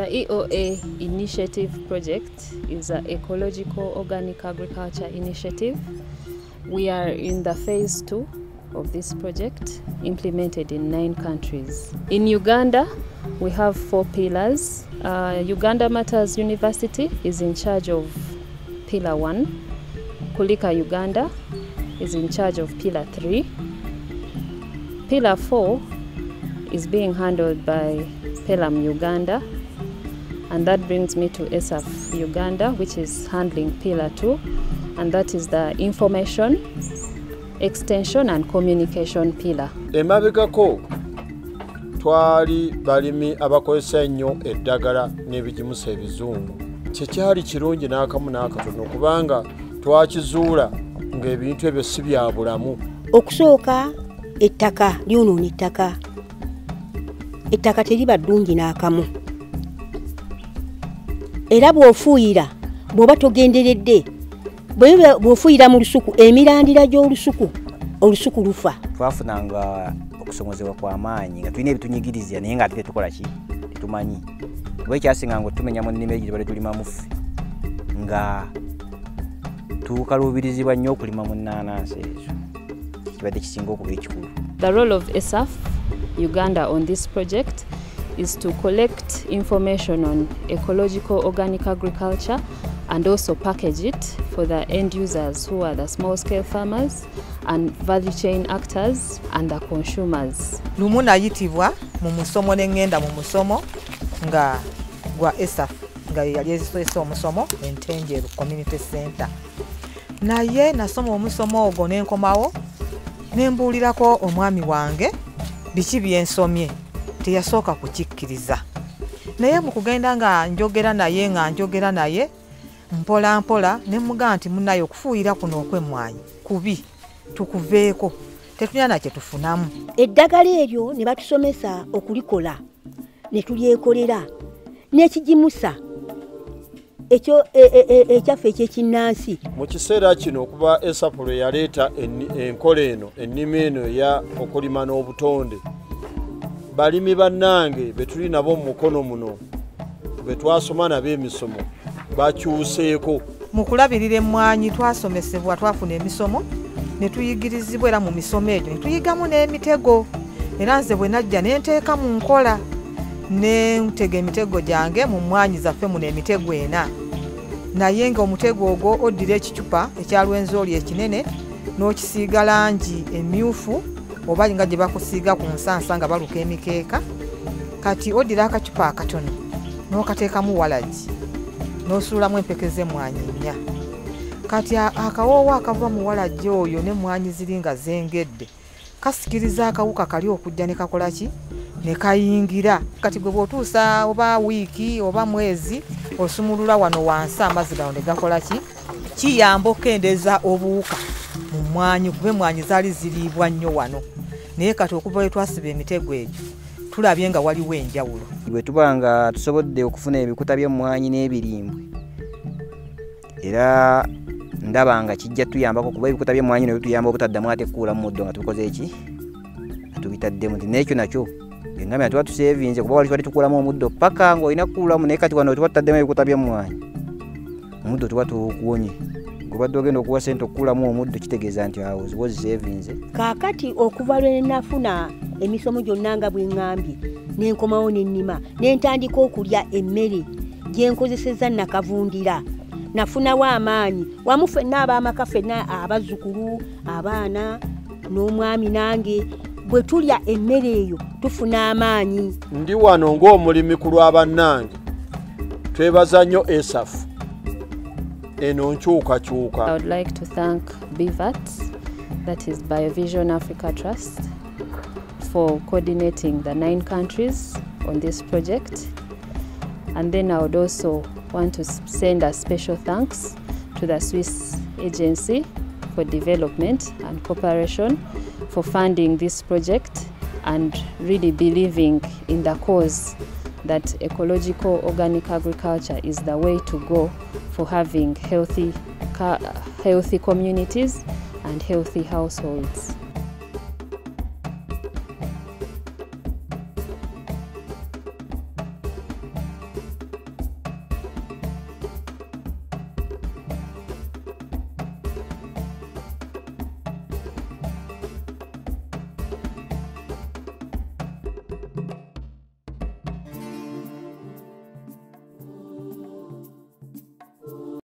EOA initiative project is an ecological organic agriculture initiative. We are in the phase two of this project, implemented in nine countries. In Uganda, we have four pillars. Uh, Uganda Matters University is in charge of pillar one. Kulika Uganda is in charge of pillar three. Pillar four is being handled by Pelham Uganda. And that brings me to ESAF Uganda, which is handling pillar two, and that is the information, extension, and communication pillar. emabegako twali balimi abakozesa ennyo eddagala n'ebigimusa ebizungu. Kyekyali kirungi n'akamu n'akatono kubanga twakizuula ng'ebintu ebyo si bya bulamu. Okusooka ettaka lyonoona ettaka. Ettaka teriba ddungi n'akamu era bw'ofuuyira bw'oba togenderedde bw'ofuuyira mu lusuku emirandira gy'olusuku olusuku lufa. Twafunanga okusomozebwa kw'amaanyi nga tulina ebitunyigiriza naye nga ate tetukola ki? Tetumanyi. Oba ekyasinga nga otumenya mu nnima egyo tubadde tulimamu ffe nga tukaluubirizibwa nnyo okulima mu nnaanansi ezo. Kibadde kisinga okuba ekikulu. The role of ESAF Uganda on this project is to collect information on ecological organic agriculture and also package it for the end users who are the small scale farmers and value chain actors and the consumers. lumu nayitibwa mu musomo nengenda mu musomo nga gwa ESA nga yali ezisomesa omusomo entenjeru community center naye nasoma omusomo ogwo ne nkomawo ne mbuulirako omwami wange biki byensomye teyasooka kukikkiriza. Naye mu kugenda nga njogera naye nga njogera naye mpola mpola ne mugaa nti munaye okufuuyira kuno okwemmwanyi kubi tukuveeko tetulina nakye tufunamu. Eddagala eryo ne batusomesa okulikola ne tulyekolera n'ekigimusa ekyo e- e- e- ekyaffe ekyekinnansi. Mu kiseera kino okuba esapu lwe yaleeta enni- enkola eno ennima eno eya okulima n'obutonde balimi bannange be tuli nabo mu mukono muno be twasoma nabo emisomo bakyuseeko. Mu kulabirira emmwanyi twasomesebwa twafuna emisomo ne tuyigirizibwa era mu misomo egyo ne tuyigamu n'emitego. Era nze bwe najja ne nteeka mu nkola ne ntega emitego gyange mu mmwanyi zaffe muno emitego ena. Naye ng'omutego ogwo oddira ekicupa ekya lwenzooli ekinene n'okisiiga langi emyufu oba nga gye bakusiiga ku nsansa nga baluka emikeeka kati oddira akacupa akatono n'okateekamu walagi n'osuulamu empeke z'emmwanyi nnya kati akawoowo akava mu walajja oyo n'emmwanyi ziri nga zengedde kasikiriza akawuka kali okujja ne kakola ki? Ne kayingira. Kati gwe bw'otuusa oba wiiki oba mwezi osumulula wano wansi amazzi gano ne gakola ki? Kiyamba okukendeeza obuwuka mu mmwanyi kuba emmwanyi zaali ziriibwa nnyo wano. Naye kati okuva we twasiba emitego egyo tulabye nga waliwo enjawulo. Bwe tuba nga tusobodde okufuna ebikuta by'emmwanyi n'ebirimbwe era ndaba nga kijja tuyambako kuba ebikuta by'emmwanyi ne bituyamba obutaddamu ate kukuulamu muddo nga tukoze eki? Nga tubitaddemu nti n'ekyo nakyo engamira tuba tusevinze kuba wali twali tukuulamu omuddo paka ng'olina kukuulamu naye kati wano tuba tutaddemu ebikuta by'emmwanyi omuddo tuba tuwonye gobadde ogenda okuwa sente okukuulamu omuddo kitegeeza nti awo ziba ozisevinze kaakati okuva lwe nafuna emisomo gyonna nga bwe ŋŋambye nenkomawo nennima nentandika okulya emmere gyenkozeseza nakavundira. Nafunawo amaanyi wamu ffenna ab'amaka ffenna abazzukulu abaana n'omwami nange bwe tulya emmere eyo tufuna amaanyi. Ndi wano ng'omulimi ku lwa bannange. Twebaza nnyo esafu I would like to thank BVAT, that is Biovision Africa Trust, for coordinating the nine countries on this project. And then I would also want to send a special thanks to the Swiss Agency for Development and Cooperation for funding this project and really believing in the cause that ecological organic agriculture is the way to go for having healthy, healthy communities and healthy households.